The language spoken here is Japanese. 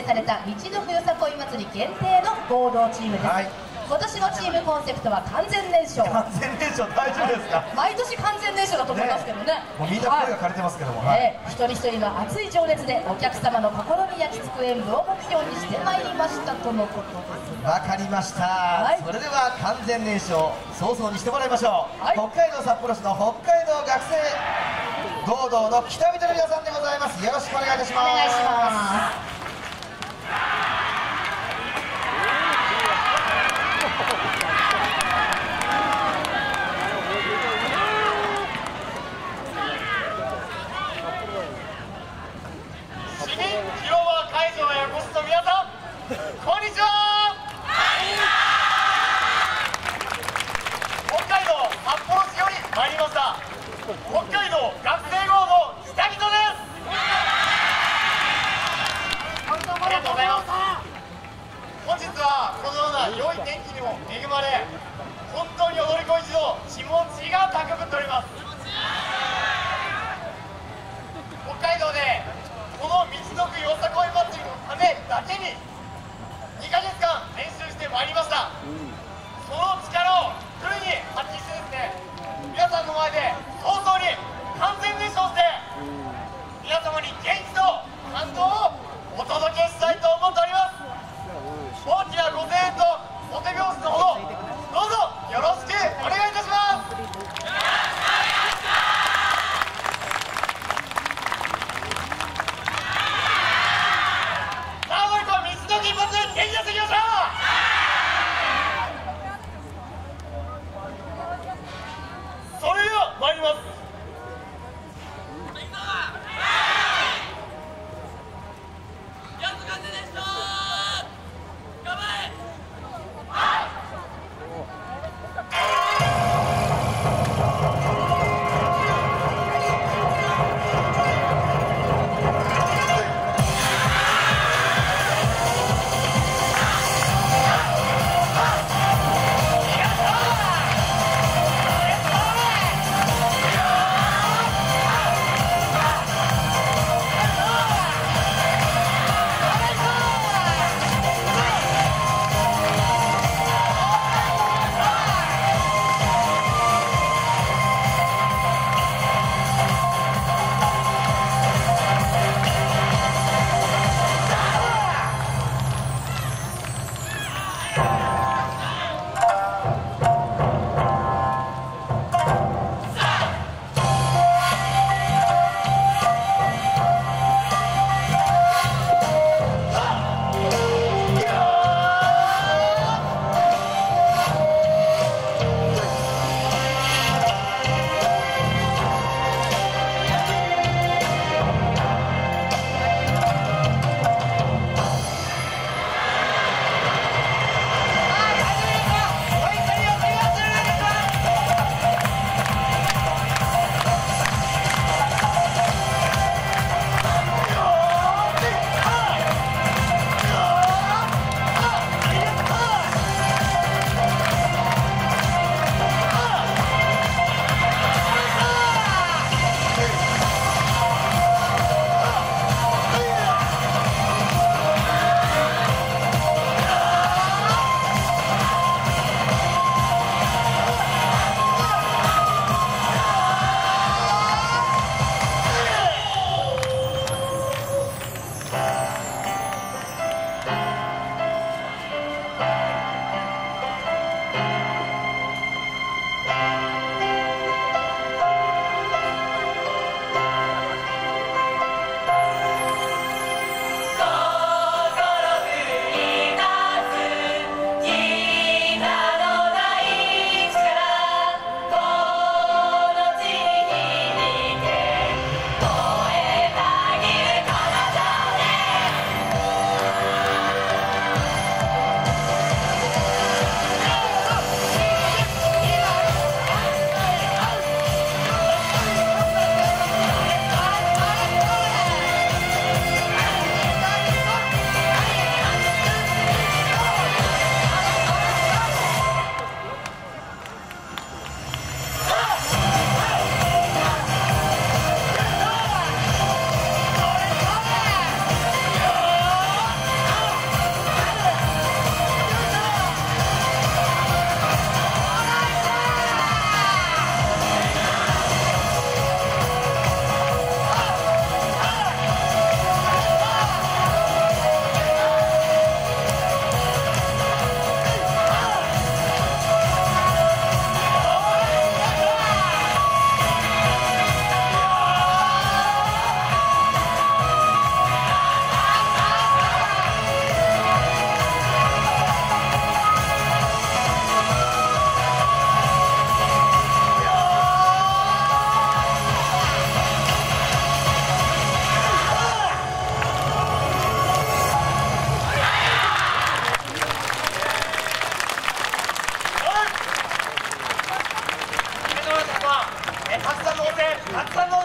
された道のくよさこい祭り限定の合同チームです、はい。今年のチームコンセプトは完全燃焼。完全燃焼大丈夫ですか、毎年完全燃焼だと思いますけどね。もうみんな声が枯れてますけども、はい。ね一人一人の熱い情熱でお客様の心に焼き付く演舞を目標にしてまいりましたとのことです。わかりました、い。それでは完全燃焼早々にしてもらいましょう、はい。北海道札幌市の北海道学生合同の北人の皆さんでございます。よろしくお願いいたします。お願いします頭